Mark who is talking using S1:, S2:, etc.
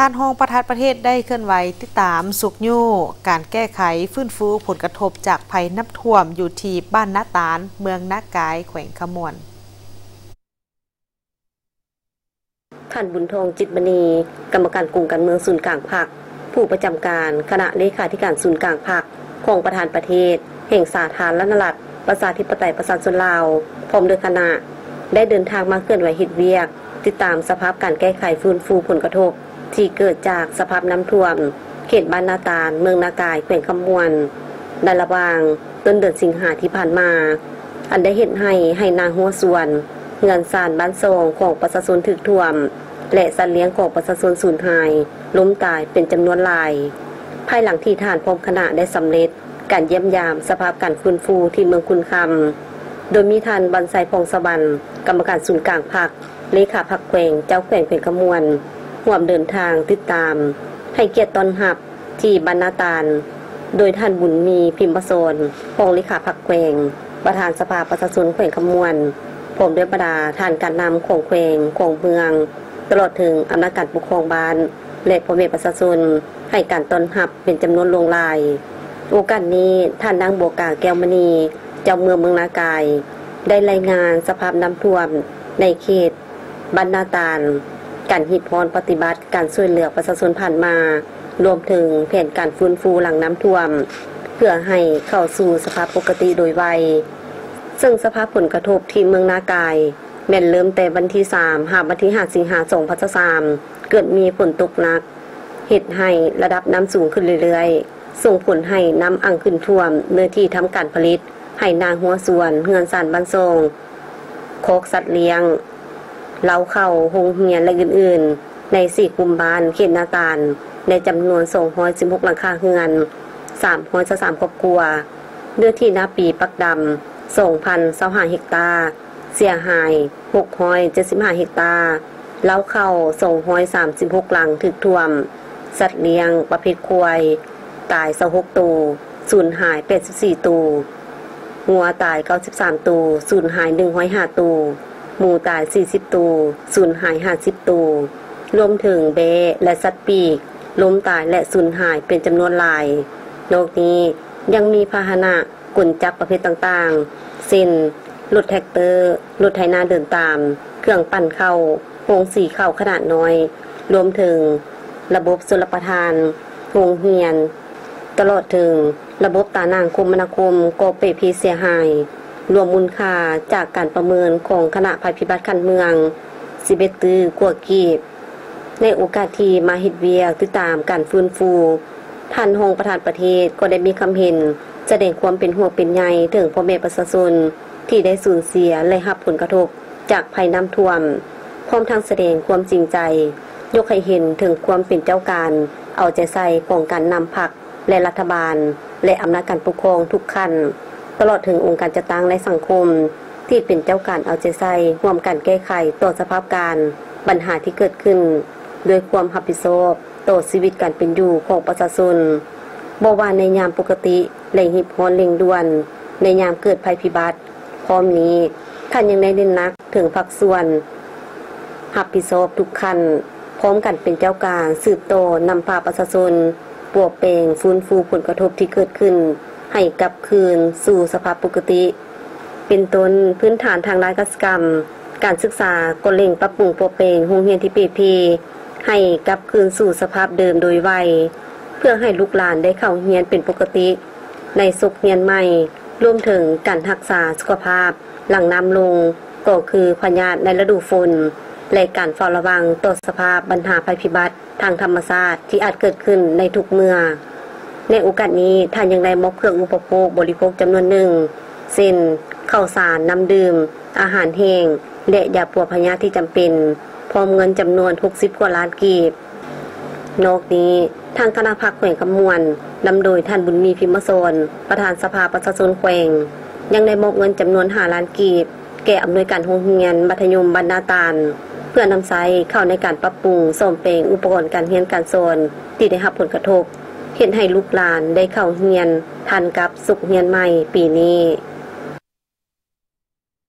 S1: ท่านห้องประทัดประเทศได้เคลื่อนไหวติดตามสุกยูการแก้ไขฟื้นฟูผลกระทบจากภัยน้ำท่วมอยู่ที่บ้านนาตาลเมืองนากายแขวงขมวน
S2: ท่านบุญทองจิตมณี กรรมการกลุ่มการเมืองศูนย์กลางผัก ผู้ประจำการคณะเลขาธิการศูนย์กลางผักของประธานประเทศ แห่งสาธารณรัฐประชาธิปไตยประชาชนลาวพร้อมโดยคณะ ได้เดินทางมาเคลื่อนไหวหิดเวียก ติดตามสภาพการแก้ไขฟื้นฟูผลกระทบ ที่เกิดจากสภาพน้ำท่วม เขตบ้านนาตาล เมืองนากายแขวงคำมวนในระวางต้นเดือนสิงหาที่ผ่านมา อันได้เห็นให้ให้นางหัวส่วน เงินสารบ้านทรงของประชาชนถึกท่วม และสัตว์เลี้ยงของประชาชนสูญหาย ล้มตายเป็นจำนวนหลาย ภายหลังที่ฐานพรมคณะได้สำเร็จการเยี่ยมยามสภาพการฟื้นฟูที่เมืองคุณคำ โดยมีท่านบรรไซพงสวรรค์กรรมการศูนย์กลางพักเลขาพักแขวงเจ้าแขวงเป็นขมวน ห่วมเดินทางติดตาม ให้เกียรติตอนหับที่บรรณาตาล โดยท่านบุญมีพิมพ์ประโซนพงเลขาพักแขวง ประธานสภาประชาชนแขวงขมวนผมด้วยประดาท่านการนำของแขวงของเมือง ตลอดถึงอำนาจการปกครองบ้านและพ่อแม่ประชาชนให้การต้อนรับเป็นจำนวนลงลาย โอกาสนี้ท่านนางโบกาแก้วมณี เจ้าเมืองเมืองนากาย ได้รายงานสภาพน้ำท่วมในเขตบรรณาตาล การหิดพรปฏิบัติ การช่วยเหลือประชาชนผ่านมา รวมถึงแผนการฟื้นฟูหลังน้ำท่วม เพื่อให้เข้าสู่สภาพปกติโดยไว ซึ่งสภาพผลกระทบที่เมืองนากายแม่นเริ่มแต่วันที่3หาวันที่5สิงหาคม2023เกิดมีฝนตกหนักเหตุให้ระดับน้ำสูงขึ้นเรื่อยๆ ส่งผลให้น้ำอังขึ้นท่วมเนื้อที่ทำการผลิตให้นางหัวสวนเฮือนสารบันทรงโคกสัตว์เลี้ยง เล้าเข้าโรงเรียนและอื่นๆ ในสี่กุมบานเขตนาตาลในจำนวน216หลังคาเฮือน323ครอบครัวเนื้อที่นาปีปักดำ2,025เฮกตาร์เสียหาย675เฮกตาร์เล้าเข้า236หลังถึกท่วม สัตว์เลี้ยงประเภทควาย ตาย26ตูสูญหาย 84ตูงัวตาย 93ตูสูญหาย105ตู หมูตาย 40ตูสูญหาย 50ตูรวมถึงเบและสัตว์ปีกล้มตายและสูญหายเป็นจำนวนหลาย โลกนี้ยังมีพาหนะกุญจับประเภทต่างๆเช่นລົດແທັກເຕີ ລົດໄຖນາເດີນຕາມ ເຄື່ອງປັ່ນເຂົ້າ ໂຮງສີເຂົ້າຂະໜາດນ້ອຍ ລວມເຖິງ ລະບົບຊົນລະປະທານ ໂຮງຮຽນ ຕະຫຼອດເຖິງ ລະບົບຕາໜ່າງຄົມມະນາຄົມ ກໍເປ່ເພເສຍຫາຍ ລວມມູນຄ່າຈາກການປະເມີນຂອງຄະນະໄພພິບັດຂັ້ນເມືອງ ສິບເອັດຕື້ກວ່າກີບ ໃນໂອກາດທີ່ມາເຮັດວຽກຕິດຕາມການຟື້ນຟູ ທ່ານຮອງປະທານປະເທດກໍໄດ້ມີຄໍາເຫັນแสดงความเป็นห่วงเป็นใยถึงพ่อแม่ประชาชนที่ได้สูญเสียและรับผลกระทบจากภัยน้ำท่วม พร้อมทั้งแสดงความจริงใจ ยกให้เห็นถึงความเป็นเจ้าการ เอาใจใส่ของการนำพักและรัฐบาล และอำนาจการปกครองทุกขั้น ตลอดถึงองค์การจัดตั้งในสังคม ที่เป็นเจ้าการเอาใจใส่ร่วมกันแก้ไขต่อสภาพการปัญหาที่เกิดขึ้นด้วยความรับผิดชอบต่อชีวิตการเป็นอยู่ของประชาชนบว่าในยามปกติและหิบฮอนเร่งด่วน ในยามเกิดภัยพิบัติพร้อมนี้ท่านยังได้เน้นนักถึงภาคส่วนรับผิดชอบทุกขั้นพร้อมกันเป็นเจ้าการสืบโตนำพาประชาชนปวกเปงฟื้นฟูผลกระทบที่เกิดขึ้น ให้กลับคืนสู่สภาพปกติ เป็นต้นพื้นฐานทางด้านกสกรรม การศึกษาก็เร่งปรับปรุงปวเปงโรงเรียนที่ปีพีให้กลับคืนสู่สภาพเดิมโดยไวเพื่อให้ลูกหลานได้เข้าเรียนเป็นปกติ ในสุขเรียนใหม่รวมถึงการรักษาสุขภาพ หลังน้ำลงก็คือพยาธิในฤดูฝนและการเฝ้าระวังต่อสภาพปัญหาภัยพิบัติทางธรรมชาติที่อาจเกิดขึ้นในทุกเมื่อ ในโอกาสนี้ท่านยังได้มอบเครื่องอุปโภคบริโภคจำนวนหนึ่งเช่นข้าวสารน้ำดื่ม อาหารแห้งและยาปัวพยาธิที่จำเป็น พร้อมเงินจำนวน 60 กว่าล้านกีบ นอกนี้ทางคณะพักแขวงกำมวลนำโดยท่านบุญมีพิมพ์โซน ประธานสภาประชาชนแขวง ยังได้มอบเงินจำนวน5ล้านกีบ แก่อำนวยการโรงเรียน มัธยมบรรณาตาล เพื่อนำใช้เข้าในการปรับปรุงส่มเปงอุปกรณ์การเรียนการสอนที่ได้รับผลกระทบ เห็นให้ลูกหลานได้เข้าเฮียนทันกับสุขเฮียนใหม่ปีนี้